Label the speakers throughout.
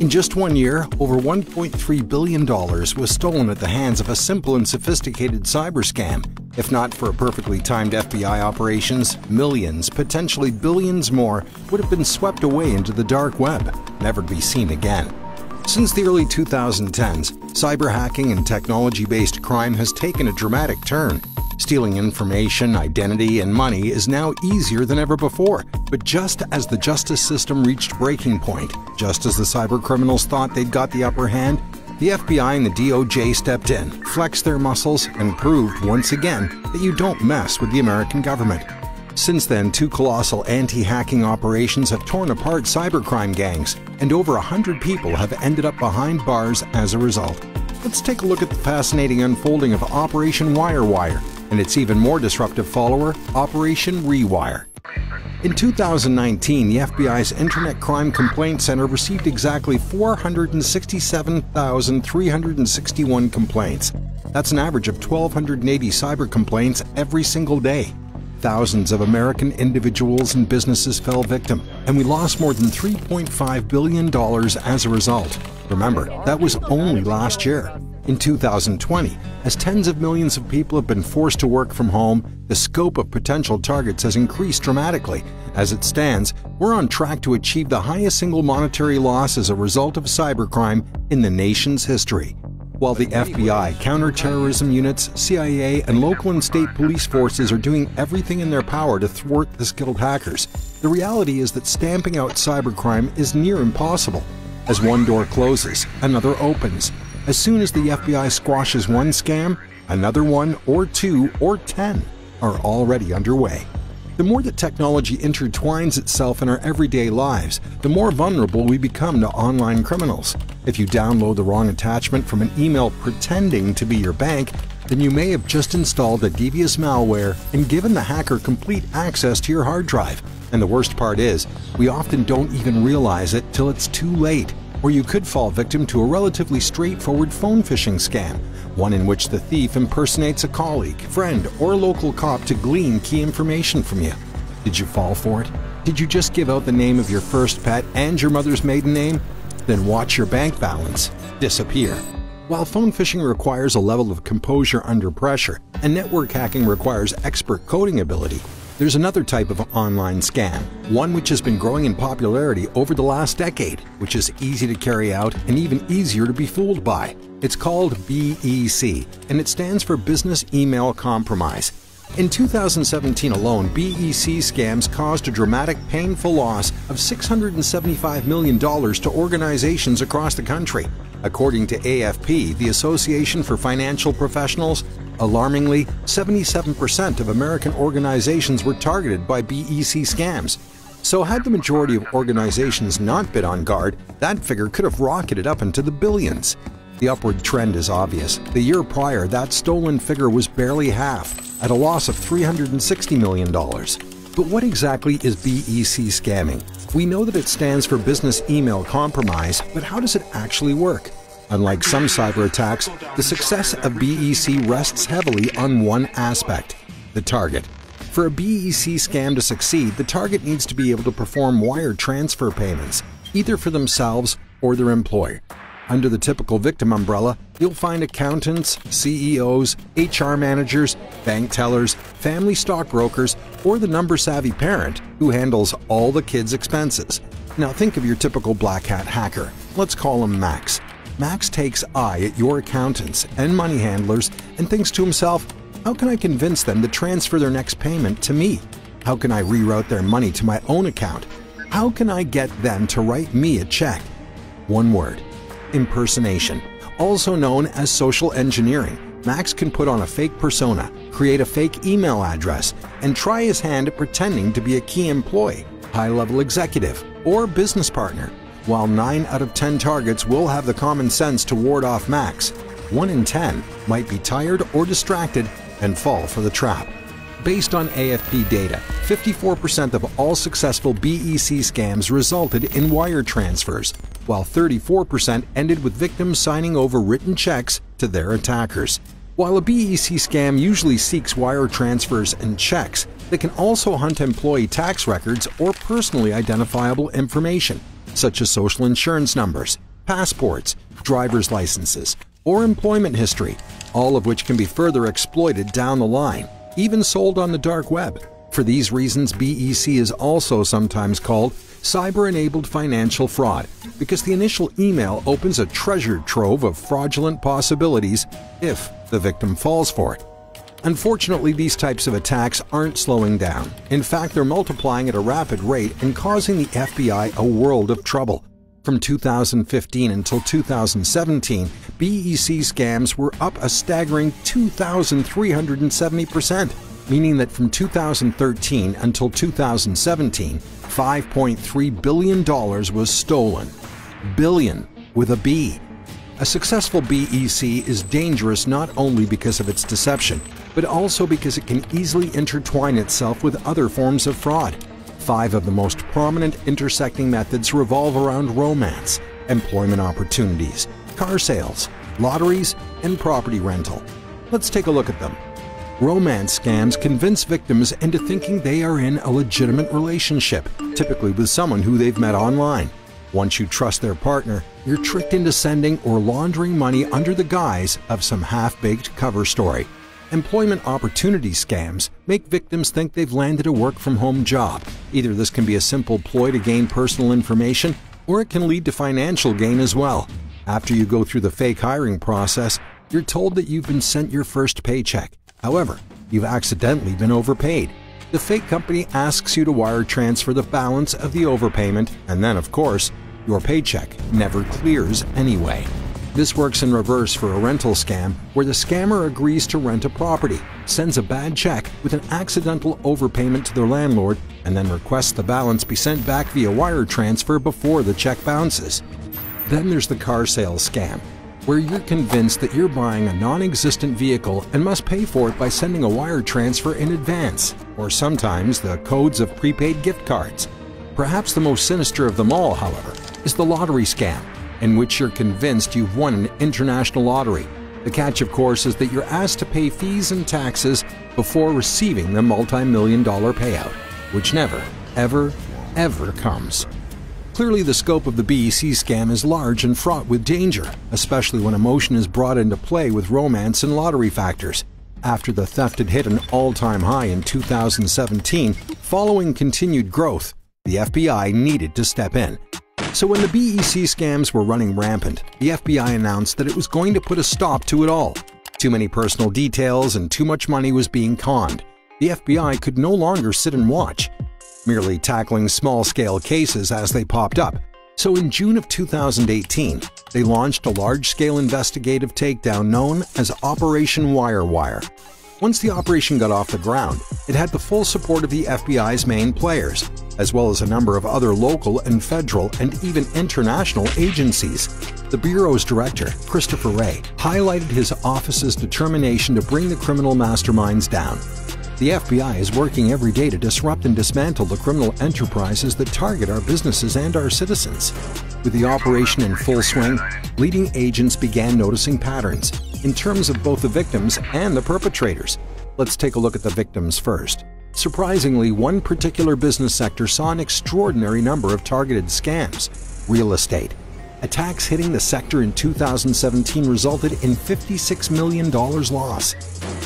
Speaker 1: In just one year, over $1.3 billion was stolen at the hands of a simple and sophisticated cyber scam. If not for perfectly timed FBI operations, millions, potentially billions more, would have been swept away into the dark web, never to be seen again. Since the early 2010s, cyber hacking and technology based crime has taken a dramatic turn. Stealing information, identity, and money is now easier than ever before. But just as the justice system reached breaking point, just as the cyber criminals thought they'd got the upper hand, the FBI and the DOJ stepped in, flexed their muscles, and proved once again that you don't mess with the American government. Since then, two colossal anti hacking operations have torn apart cybercrime gangs, and over a hundred people have ended up behind bars as a result. Let's take a look at the fascinating unfolding of Operation WireWire and its even more disruptive follower, Operation Rewire. In 2019, the FBI's Internet Crime Complaint Center received exactly 467,361 complaints. That's an average of 1,280 cyber complaints every single day. Thousands of American individuals and businesses fell victim, and we lost more than $3.5 billion as a result. Remember, that was only last year. In 2020, as tens of millions of people have been forced to work from home, the scope of potential targets has increased dramatically. As it stands, we're on track to achieve the highest single monetary loss as a result of cybercrime in the nation's history. While the FBI, counterterrorism units, CIA, and local and state police forces are doing everything in their power to thwart the skilled hackers, the reality is that stamping out cybercrime is near impossible. As one door closes, another opens, as soon as the FBI squashes one scam, another one, or two, or ten are already underway. The more that technology intertwines itself in our everyday lives, the more vulnerable we become to online criminals. If you download the wrong attachment from an email pretending to be your bank, then you may have just installed a devious malware and given the hacker complete access to your hard drive. And the worst part is, we often don't even realize it till it's too late or you could fall victim to a relatively straightforward phone phishing scam, one in which the thief impersonates a colleague, friend, or local cop to glean key information from you. Did you fall for it? Did you just give out the name of your first pet and your mother's maiden name? Then watch your bank balance disappear. While phone phishing requires a level of composure under pressure, and network hacking requires expert coding ability, there's another type of online scam, one which has been growing in popularity over the last decade, which is easy to carry out and even easier to be fooled by. It's called BEC, and it stands for Business Email Compromise. In 2017 alone, BEC scams caused a dramatic, painful loss of $675 million to organizations across the country. According to AFP, the Association for Financial Professionals, Alarmingly, 77% of American organizations were targeted by BEC scams. So, had the majority of organizations not been on guard, that figure could have rocketed up into the billions. The upward trend is obvious. The year prior, that stolen figure was barely half, at a loss of $360 million. But what exactly is BEC scamming? We know that it stands for Business Email Compromise, but how does it actually work? Unlike some cyber attacks, the success of BEC rests heavily on one aspect the target. For a BEC scam to succeed, the target needs to be able to perform wire transfer payments, either for themselves or their employer. Under the typical victim umbrella, you'll find accountants, CEOs, HR managers, bank tellers, family stockbrokers, or the number savvy parent who handles all the kids' expenses. Now think of your typical black hat hacker. Let's call him Max. Max takes eye at your accountants and money handlers and thinks to himself, how can I convince them to transfer their next payment to me? How can I reroute their money to my own account? How can I get them to write me a check? One word impersonation. Also known as social engineering, Max can put on a fake persona, create a fake email address, and try his hand at pretending to be a key employee, high level executive, or business partner while 9 out of 10 targets will have the common sense to ward off Max, 1 in 10 might be tired or distracted and fall for the trap. Based on AFP data, 54% of all successful BEC scams resulted in wire transfers, while 34% ended with victims signing over written checks to their attackers. While a BEC scam usually seeks wire transfers and checks, they can also hunt employee tax records or personally identifiable information, such as social insurance numbers, passports, driver's licenses, or employment history, all of which can be further exploited down the line, even sold on the dark web. For these reasons, BEC is also sometimes called cyber enabled financial fraud because the initial email opens a treasure trove of fraudulent possibilities if the victim falls for it. Unfortunately, these types of attacks aren't slowing down. In fact, they're multiplying at a rapid rate and causing the FBI a world of trouble. From 2015 until 2017, BEC scams were up a staggering 2,370%, meaning that from 2013 until 2017, $5.3 billion was stolen. Billion with a B. A successful BEC is dangerous not only because of its deception, but also because it can easily intertwine itself with other forms of fraud. Five of the most prominent intersecting methods revolve around romance, employment opportunities, car sales, lotteries, and property rental. Let's take a look at them. Romance scams convince victims into thinking they are in a legitimate relationship, typically with someone who they've met online. Once you trust their partner, you're tricked into sending or laundering money under the guise of some half baked cover story. Employment opportunity scams make victims think they've landed a work from home job. Either this can be a simple ploy to gain personal information, or it can lead to financial gain as well. After you go through the fake hiring process, you're told that you've been sent your first paycheck. However, you've accidentally been overpaid. The fake company asks you to wire transfer the balance of the overpayment, and then, of course, your paycheck never clears anyway. This works in reverse for a rental scam where the scammer agrees to rent a property, sends a bad check with an accidental overpayment to their landlord, and then requests the balance be sent back via wire transfer before the check bounces. Then there's the car sales scam, where you're convinced that you're buying a non existent vehicle and must pay for it by sending a wire transfer in advance, or sometimes the codes of prepaid gift cards. Perhaps the most sinister of them all, however, is the lottery scam in which you're convinced you've won an international lottery. The catch, of course, is that you're asked to pay fees and taxes before receiving the multi million dollar payout, which never, ever, ever comes. Clearly, the scope of the BEC scam is large and fraught with danger, especially when emotion is brought into play with romance and lottery factors. After the theft had hit an all time high in 2017, following continued growth, the FBI needed to step in so when the BEC scams were running rampant, the FBI announced that it was going to put a stop to it all. Too many personal details and too much money was being conned. The FBI could no longer sit and watch, merely tackling small-scale cases as they popped up. So in June of 2018, they launched a large-scale investigative takedown known as Operation Wirewire. Once the operation got off the ground, it had the full support of the FBI's main players, as well as a number of other local and federal and even international agencies. The Bureau's director, Christopher Wray, highlighted his office's determination to bring the criminal masterminds down. The FBI is working every day to disrupt and dismantle the criminal enterprises that target our businesses and our citizens. With the operation in full swing, leading agents began noticing patterns in terms of both the victims and the perpetrators. Let's take a look at the victims first. Surprisingly, one particular business sector saw an extraordinary number of targeted scams real estate. Attacks hitting the sector in 2017 resulted in $56 million loss,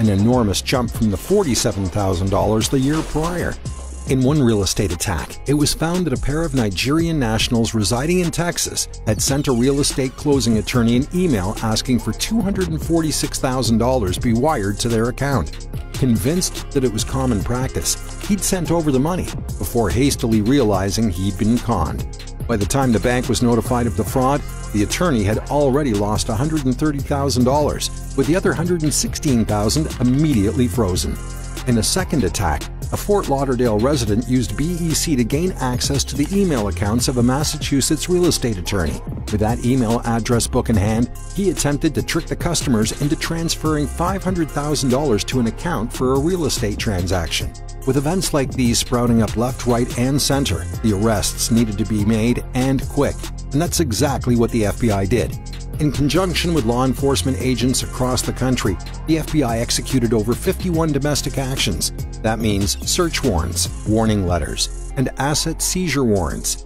Speaker 1: an enormous jump from the $47,000 the year prior. In one real estate attack, it was found that a pair of Nigerian nationals residing in Texas had sent a real estate closing attorney an email asking for $246,000 be wired to their account. Convinced that it was common practice, he'd sent over the money before hastily realizing he'd been conned. By the time the bank was notified of the fraud, the attorney had already lost $130,000, with the other 116,000 immediately frozen. In a second attack, a Fort Lauderdale resident used BEC to gain access to the email accounts of a Massachusetts real estate attorney. With that email address book in hand, he attempted to trick the customers into transferring $500,000 to an account for a real estate transaction. With events like these sprouting up left, right, and center, the arrests needed to be made and quick. And that's exactly what the FBI did. In conjunction with law enforcement agents across the country, the FBI executed over 51 domestic actions. That means search warrants, warning letters, and asset seizure warrants.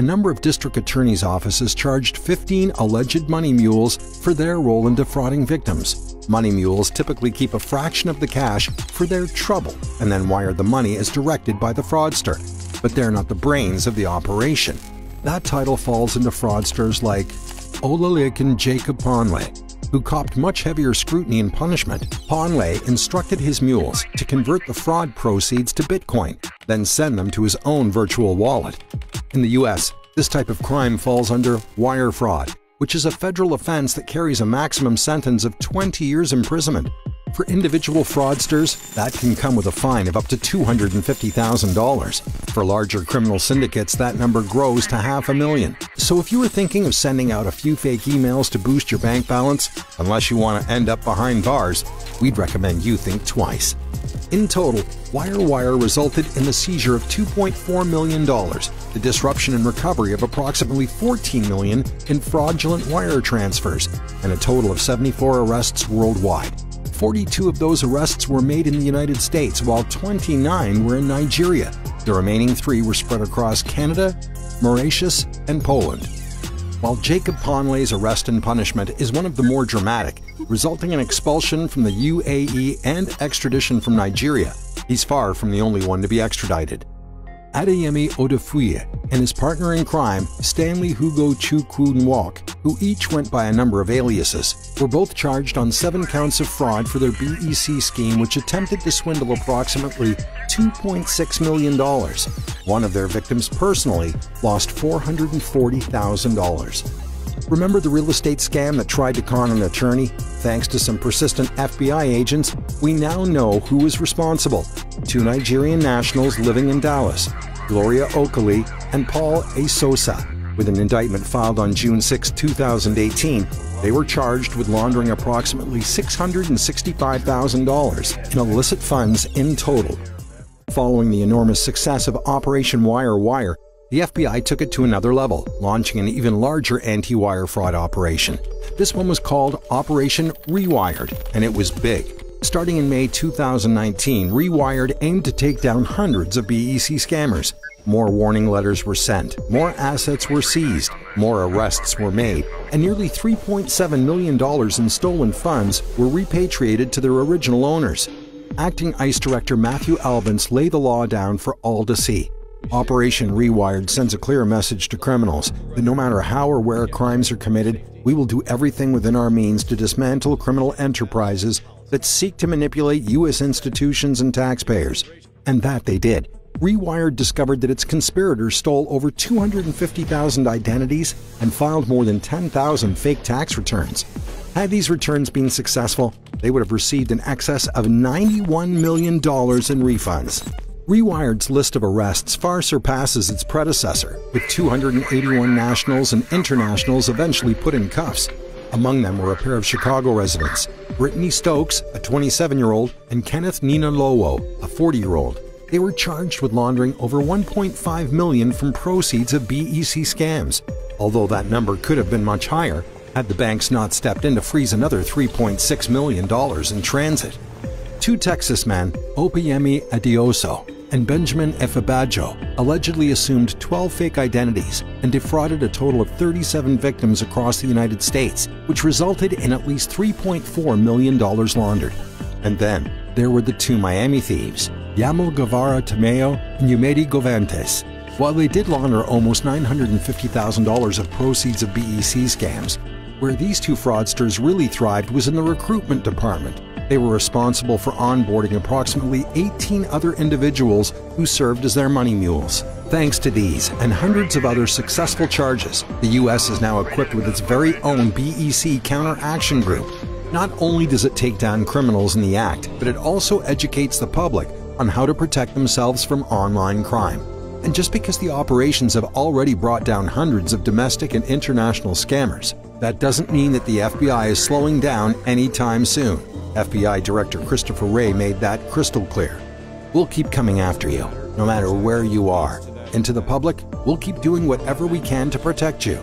Speaker 1: A number of district attorneys' offices charged 15 alleged money mules for their role in defrauding victims. Money mules typically keep a fraction of the cash for their trouble and then wire the money as directed by the fraudster. But they're not the brains of the operation. That title falls into fraudsters like Olalekan Jacob Ponley, who copped much heavier scrutiny and punishment. Ponley instructed his mules to convert the fraud proceeds to Bitcoin, then send them to his own virtual wallet. In the US, this type of crime falls under wire fraud, which is a federal offense that carries a maximum sentence of 20 years imprisonment. For individual fraudsters, that can come with a fine of up to $250,000. For larger criminal syndicates, that number grows to half a million. So if you were thinking of sending out a few fake emails to boost your bank balance, unless you want to end up behind bars, we'd recommend you think twice. In total, WireWire resulted in the seizure of $2.4 million, the disruption and recovery of approximately 14 million in fraudulent wire transfers, and a total of 74 arrests worldwide. 42 of those arrests were made in the United States, while 29 were in Nigeria. The remaining three were spread across Canada, Mauritius, and Poland. While Jacob Ponley's arrest and punishment is one of the more dramatic, resulting in expulsion from the UAE and extradition from Nigeria, he's far from the only one to be extradited. Adeyemi Odufuye and his partner in crime, Stanley Hugo Chukwunwok, who each went by a number of aliases, were both charged on seven counts of fraud for their BEC scheme which attempted to swindle approximately $2.6 million. One of their victims personally lost $440,000. Remember the real estate scam that tried to con an attorney? Thanks to some persistent FBI agents, we now know who was responsible. Two Nigerian nationals living in Dallas, Gloria Okoli and Paul A. Asosa. With an indictment filed on June 6, 2018, they were charged with laundering approximately $665,000 in illicit funds in total. Following the enormous success of Operation Wire Wire, the FBI took it to another level, launching an even larger anti wire fraud operation. This one was called Operation Rewired, and it was big. Starting in May 2019, Rewired aimed to take down hundreds of BEC scammers. More warning letters were sent, more assets were seized, more arrests were made, and nearly $3.7 million in stolen funds were repatriated to their original owners. Acting ICE Director Matthew Albence laid the law down for all to see. Operation Rewired sends a clear message to criminals that no matter how or where crimes are committed, we will do everything within our means to dismantle criminal enterprises that seek to manipulate U.S. institutions and taxpayers. And that they did. Rewired discovered that its conspirators stole over 250,000 identities and filed more than 10,000 fake tax returns. Had these returns been successful, they would have received an excess of $91 million in refunds. Rewired's list of arrests far surpasses its predecessor, with 281 nationals and internationals eventually put in cuffs. Among them were a pair of Chicago residents, Brittany Stokes, a 27 year old, and Kenneth Ninalowo, a 40 year old. They were charged with laundering over 1.5 million from proceeds of BEC scams, although that number could have been much higher had the banks not stepped in to freeze another $3.6 million in transit. Two Texas men, Opeyemi Adioso and Benjamin Efebajo allegedly assumed 12 fake identities and defrauded a total of 37 victims across the United States, which resulted in at least $3.4 million laundered. And then there were the two Miami thieves, Yamil Guevara Tamayo and Yumedi Govantes. While they did launder almost $950,000 of proceeds of BEC scams, where these two fraudsters really thrived was in the recruitment department they were responsible for onboarding approximately 18 other individuals who served as their money mules. Thanks to these and hundreds of other successful charges, the U.S. is now equipped with its very own BEC Counteraction Group. Not only does it take down criminals in the act, but it also educates the public on how to protect themselves from online crime. And just because the operations have already brought down hundreds of domestic and international scammers, that doesn't mean that the FBI is slowing down anytime soon. FBI Director Christopher Wray made that crystal clear. We'll keep coming after you, no matter where you are. And to the public, we'll keep doing whatever we can to protect you.